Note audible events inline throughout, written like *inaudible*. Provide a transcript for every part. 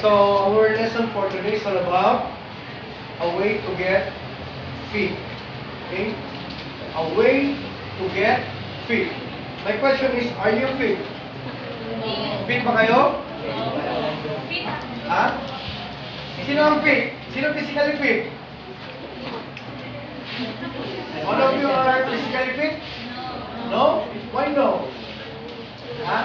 So, our lesson for today is all about a way to get fit. Okay? A way to get fit. My question is, are you fit? Fit ba kayo? Ha? Sino ang fit? Sino physically fit? All of you are physically fit? No? Why no? Ha?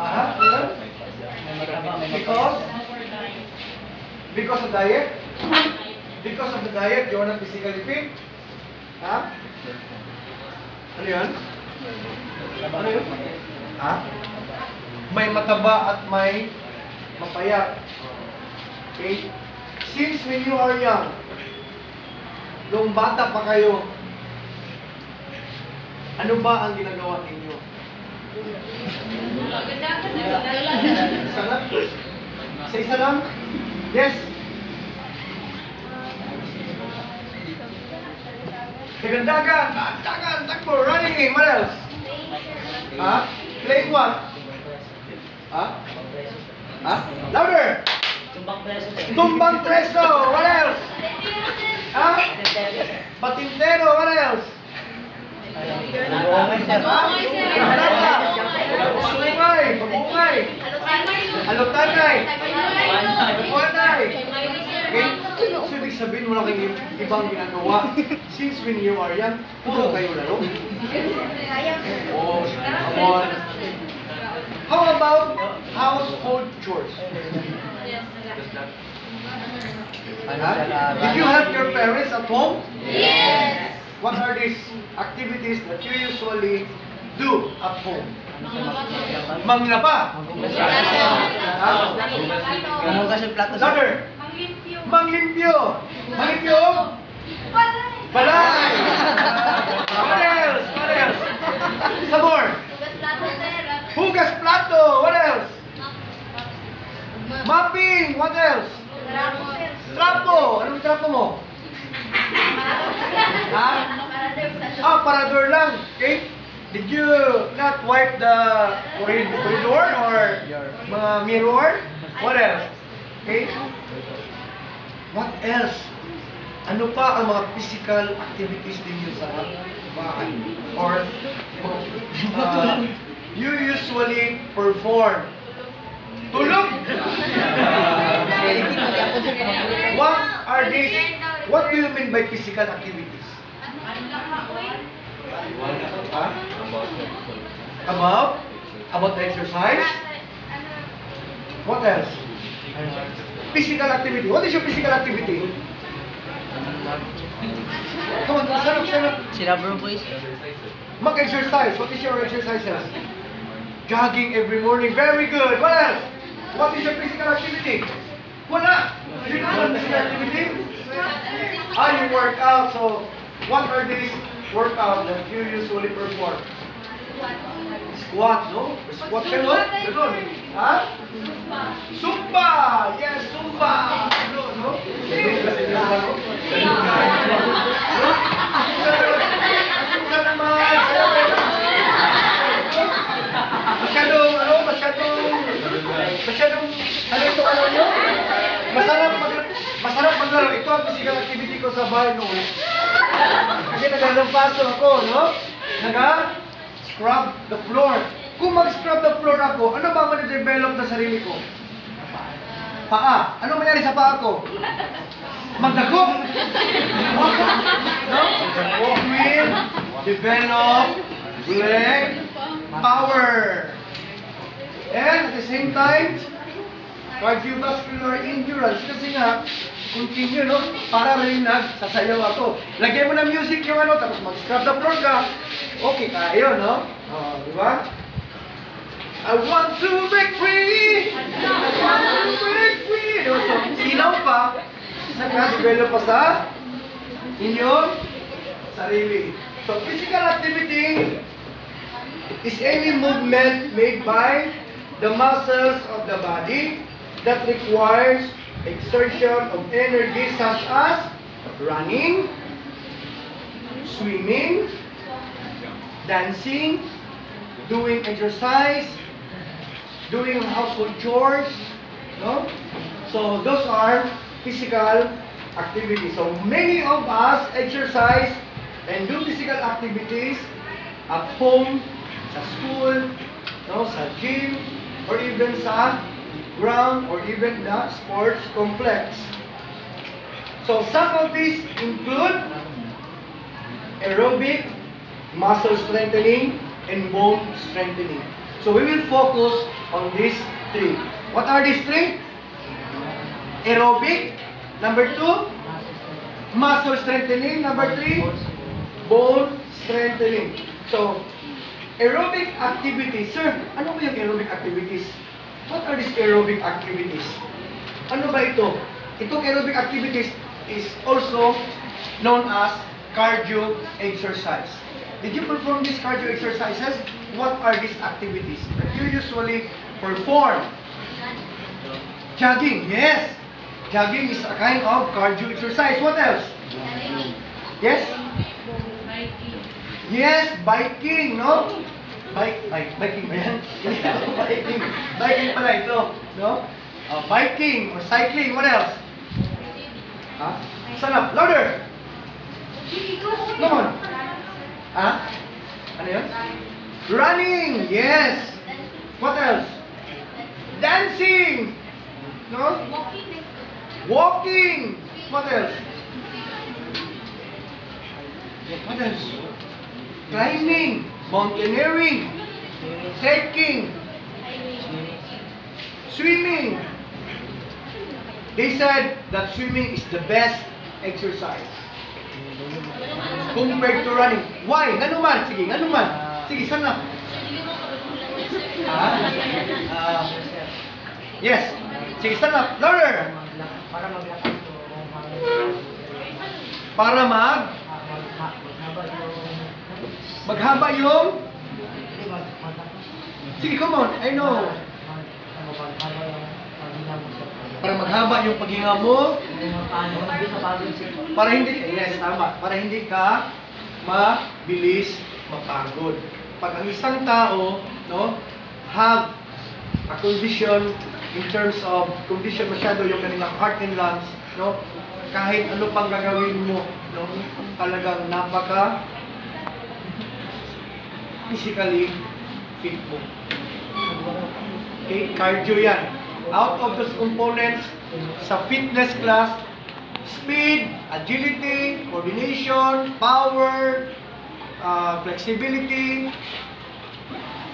Aha, yeah? Because? Because of diet? Because of the diet, you're not physically fit? Ha? Ano yan? Ano yun? Ha? May mataba at may mapayat. Okay? Since when you are young, nung bata pa kayo, ano ba ang ginagawa ninyo? Sa isa lang? Yes? Dagan-dagan, dagan, takbo, running, what else? Ha? Playing what? Ha? Ha? Louder! Tumbang preso, what else? Ha? Patintero, what else? Sungay, pabungay, alutanay, buwanay. Okay? So, ibig sabihin wala kayong ibang ginagawa. Since when you are young, puro kayo laro. Oh, come on. How about household chores? Did you help your parents at home? Yes. What are these activities that you usually do at home? Manglaba. Ha? Mamugas yung plato sa... Louder. Manglimpyo. Manglimpyo. Balay. What else? What else? More. Hugas plato. What else? Mopping. What else? Trapo. Anong trapo mo? Ha? Ah, parador lang. Okay? Did you not wipe the corrid- corridor or mga mirror? What else? Okay? What else? Ano pa ang mga physical activities ninyo sa bahay? Or uh, you usually perform? Tulog! What are these? What do you mean by physical activities? Huh? About? About the exercise? What else? Physical activity. What is your physical activity? Come on, stand up. Sila bro boys. Mag-exercise. What is your exercises? Jogging every morning. Very good. What else? What is your physical activity? Wala. You have physical activity? Ah, you work out. So, what are these workouts that you usually perform? Squat, no? Squat ka, no? Ganun. Ha? Zumba! Yes, Zumba! Ganun, no? Ganun kasi Zumba, no? Ganun ka. No? Zumba naman! Masyadong, ano, masyadong, ano ito, ano? Masarap masarap maglaro. Ito ang physical activity ko sa bahay noon. Kasi nagalampaso ako, no? Naga, scrub the floor. Kung mag-scrub the floor ako, ano ba ang develop na sarili ko? Paa. Ano mangyari sa paa ko? Magdago. no? Will develop leg power. And at the same time, cardiovascular endurance. Kasi nga, continue, no? Para rin nagsasayaw ako. Lagyan mo ng music yung ano, tapos mag-scrub the floor ka. Okay tayo, no? Oh, di ba? I want to break free! I want to break free! No? So, sinaw pa, saka develop pa sa inyong sarili. So, physical activity is any movement made by the muscles of the body that requires exertion of energy such as running, swimming, dancing, doing exercise, doing household chores, no? So those are physical activities. So many of us exercise and do physical activities at home, sa school, no, sa gym, or even sa ground, or even the sports complex. So some of these include aerobic, muscle strengthening, and bone strengthening. So we will focus on these three. What are these three? Aerobic. Number two, muscle strengthening. Number three, bone strengthening. So, aerobic activities. Sir, ano ba yung aerobic activities? What are these aerobic activities? Ano ba ito? Itong aerobic activities is also known as cardio exercise. Did you perform these cardio exercises? What are these activities that you usually perform? Jogging, yes. Jogging is a kind of cardio exercise. What else? Yes? Yes, biking, no? Bike, bike, biking ba yan? biking. Biking pala ito, no? Uh, biking or cycling, what else? Ha? Stand up, louder! Come on! Ha? Ano yun? Running, yes! What else? Dancing! No? Walking! What else? What else? Climbing, mountaineering, trekking, swimming. They said that swimming is the best exercise compared to running. Why? Nga naman? Sige, nga naman. Sige, sana. Ha? Ah, Yes. Sige, stand up. Louder. para ko Para mag maghaba yung Sige, come on. I know. Para maghaba yung paghinga mo, para hindi yes, tama. Para hindi ka mabilis mapagod. Pag ang isang tao, no, have a condition in terms of condition masyado yung kanilang heart and lungs, no? Kahit ano pang gagawin mo, no? Talagang napaka physically fit mo. Okay, cardio yan. Out of those components, sa fitness class, speed, agility, coordination, power, uh, flexibility,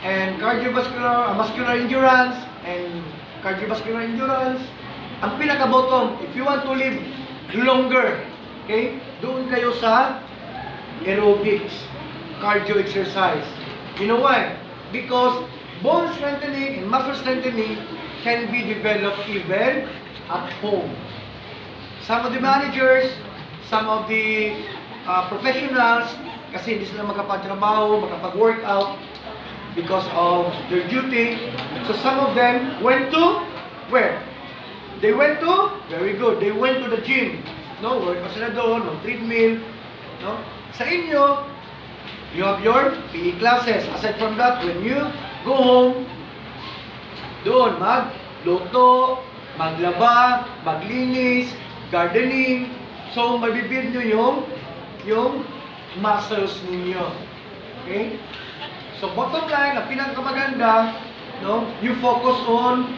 and cardiovascular, uh, muscular endurance, and cardiovascular endurance. Ang pinaka-bottom, if you want to live longer, okay, doon kayo sa aerobics, cardio exercise. You know why? Because bone strengthening and muscle strengthening can be developed even at home. Some of the managers, some of the uh, professionals, kasi hindi sila makapagtrabaho, makapag-workout because of their duty. So some of them went to where? They went to, very good, they went to the gym. No, workout sila doon, ng treadmill. No? Sa inyo, you have your PE classes. Aside from that, when you go home, doon, magluto, maglaba, maglinis, gardening. So, mabibuild nyo yung, yung muscles ninyo. Okay? So, bottom line, ang pinakamaganda, no, you focus on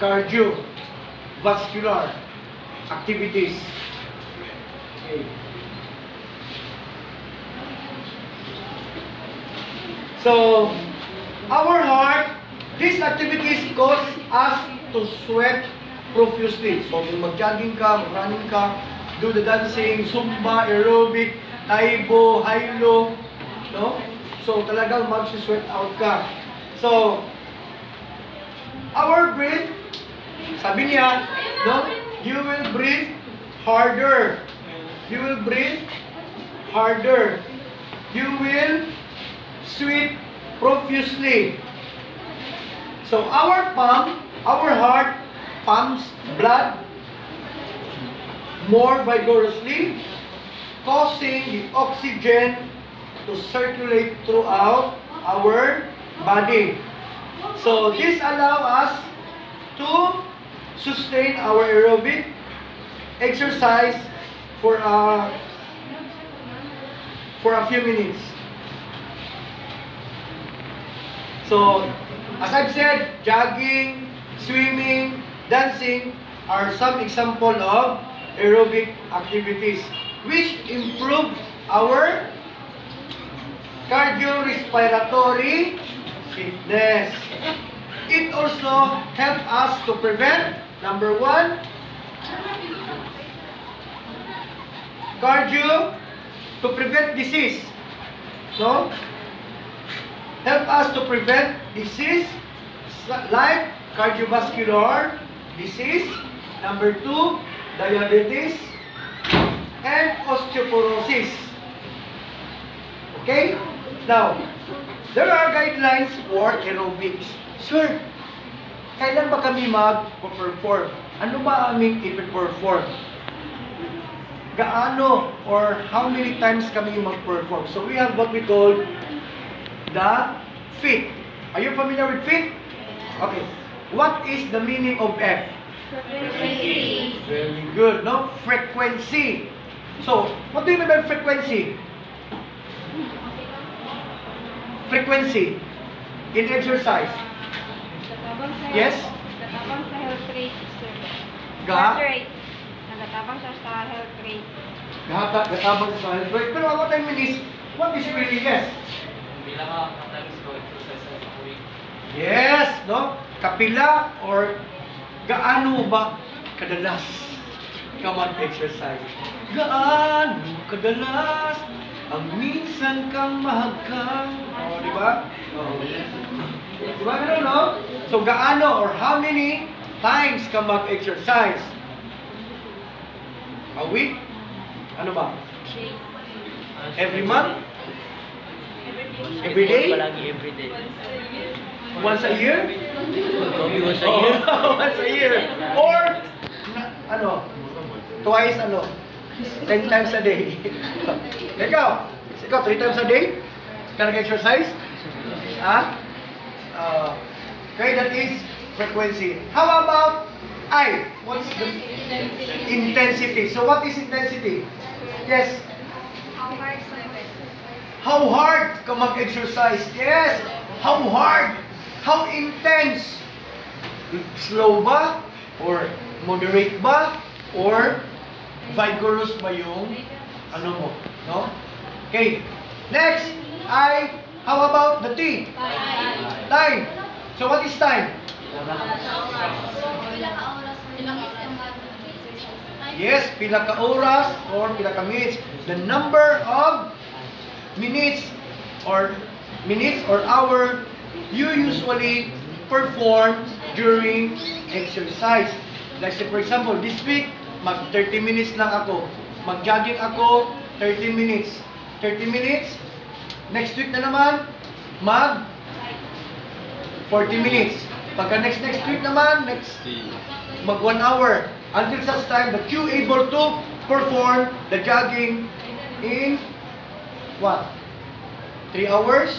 cardio, vascular activities. Okay. So, our heart, these activities cause us to sweat profusely. So, kung mag-jogging ka, running ka, do the dancing, zumba, aerobic, taibo, high-low, no? So, talagang mag-sweat out ka. So, our breath, sabi niya, no? You will breathe harder. You will breathe harder. You will sweat profusely. So our pump, our heart pumps blood more vigorously, causing the oxygen to circulate throughout our body. So this allows us to sustain our aerobic exercise for a for a few minutes. So, as I've said, jogging, swimming, dancing are some example of aerobic activities which improve our cardiorespiratory fitness. It also helps us to prevent, number one, cardio, to prevent disease. No? Help us to prevent disease like cardiovascular disease. Number two, diabetes and osteoporosis. Okay? Now, there are guidelines for aerobics. Sir, kailan ba kami mag-perform? Ano ba aming i-perform? Gaano or how many times kami mag-perform? So we have what we call the fit. Are you familiar with fit? Okay. What is the meaning of F? Very good, no? Frequency. So, what do you mean by frequency? Frequency in exercise. Nagatabang Yes? Nagatabang sa health rate, sir. Heart rate. Nagatabang sa health rate. Gata, gatabang sa health rate. Pero what I mean is, what is really yes? Bilang ka katamis ko exercise sa week. Yes, no? Kapila or gaano ba kadalas ka mag-exercise? Gaano kadalas ang minsan kang mahagkang? Oh, di ba? Oh. Di ba ganun, no? So, gaano or how many times ka mag-exercise? A week? Ano ba? Every month? Every day? Palagi every day. Once a year? Kobe once a Oh, year. *laughs* once a year. Or, na, ano, twice, ano, ten times a day. *laughs* ikaw, ikaw, three times a day? Ka nag-exercise? Ha? Uh, okay, that is frequency. How about I? What's the intensity? So what is intensity? Yes. How hard ka mag-exercise? Yes. How hard? How intense? Slow ba? Or moderate ba? Or vigorous ba yung ano mo? No? Okay. Next, I, how about the T? Time. So what is time? Yes, pila ka oras or pila ka minutes. The number of minutes or minutes or hour you usually perform during exercise. Like say for example, this week, mag 30 minutes lang ako. Mag-jogging ako, 30 minutes. 30 minutes. Next week na naman, mag 40 minutes. Pagka next next week naman, next mag 1 hour. Until such time that you able to perform the jogging in what? 3 hours?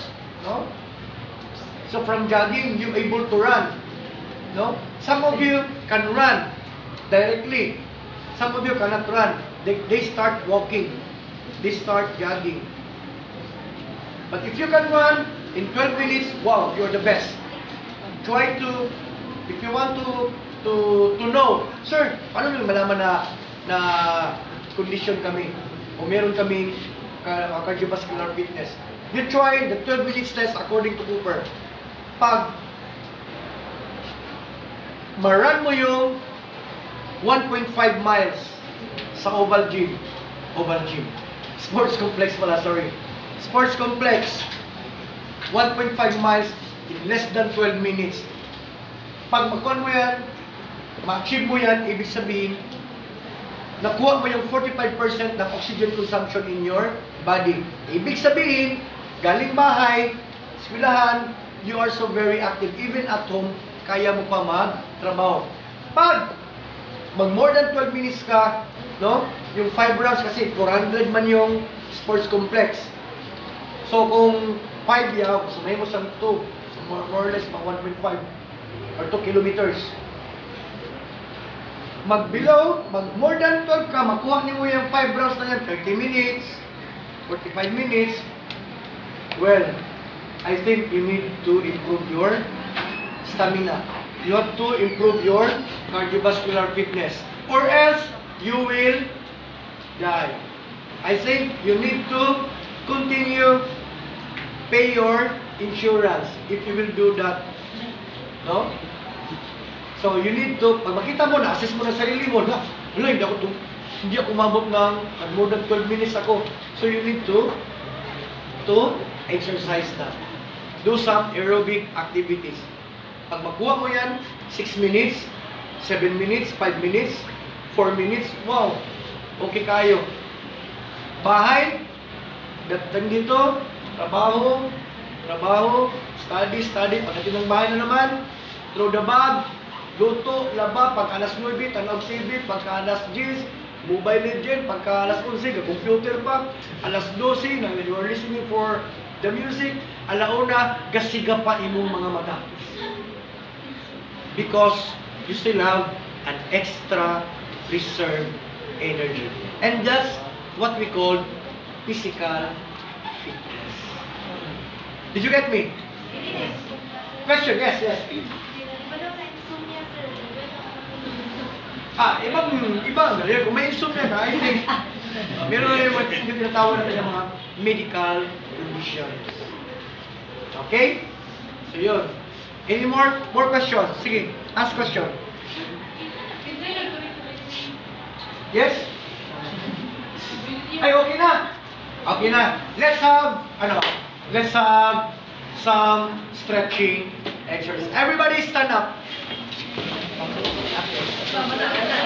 No? So from jogging, you able to run. No? Some of you can run directly. Some of you cannot run. They, they start walking. They start jogging. But if you can run in 12 minutes, wow, you're the best. Try to, if you want to, to, to know, Sir, paano nyo malaman na, na condition kami? O meron kaming ka- cardiovascular fitness? You try the 12 minutes test according to Cooper. Pag maran mo yung 1.5 miles sa Oval Gym. Oval Gym. Sports Complex pala, sorry. Sports Complex. 1.5 miles in less than 12 minutes. Pag magkuhan mo yan, ma-achieve mo yan, ibig sabihin, nakuha mo yung 45% ng oxygen consumption in your body. Ibig sabihin, galing bahay, eskwelahan, you are so very active. Even at home, kaya mo pa magtrabaho. Pag mag more than 12 minutes ka, no? Yung 5 rounds kasi 400 man yung sports complex. So kung 5 yaw, sumay mo sa 2, more, more or less mga 1.5 or 2 kilometers. Mag below, mag more than 12 ka, makuha niyo mo yung 5 rounds na yan, 30 minutes, 45 minutes. Well, I think you need to improve your stamina. You have to improve your cardiovascular fitness. Or else, you will die. I think you need to continue pay your insurance if you will do that. No? So you need to, pag makita mo na, assess mo na sarili mo na, wala, hindi ako, hindi ako umabot ng more than 12 minutes ako. So you need to, to exercise na. Do some aerobic activities. Pag makuha mo yan, 6 minutes, 7 minutes, 5 minutes, 4 minutes, wow, okay kayo. Bahay, dating dito, trabaho, trabaho, study, study, pagdating ng bahay na naman, throw the bag, luto, laba, pagka alas 9, tanaw TV, pagka alas 10, Mobile Legend, pagka alas 11, computer pa, alas 12, nang you are listening for the music, alauna, gasiga pa imong mga mata. Because you still have an extra reserve energy. And that's what we call physical fitness. Did you get me? Question, yes, yes. Ah, ibang, ibang, ganyan. Kung may insomnia ka, I think, meron na yung yung tinatawag natin ng mga medical conditions. Okay? So, yun. Any more, more questions? Sige, ask question. Yes? Ay, okay na. Okay na. Let's have, ano, let's have some stretching exercise. Everybody stand up. 怎么打的？